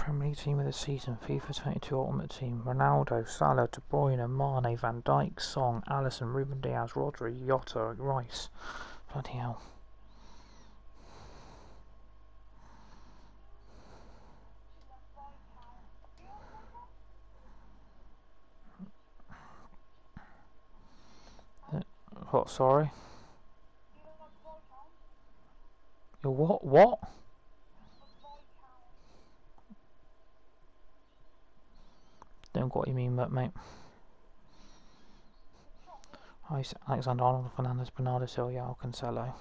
Premier League team of the season, FIFA 22 Ultimate Team, Ronaldo, Salah, De Bruyne, Mane, Van Dijk, Son, Alisson, Ruben Dias, Rodri, Jota, Rice. Bloody hell. What, sorry? What? What? Don't what you mean, but mate. Alexander Arnold, Fernandez, Bernardo Silva, Cancelo.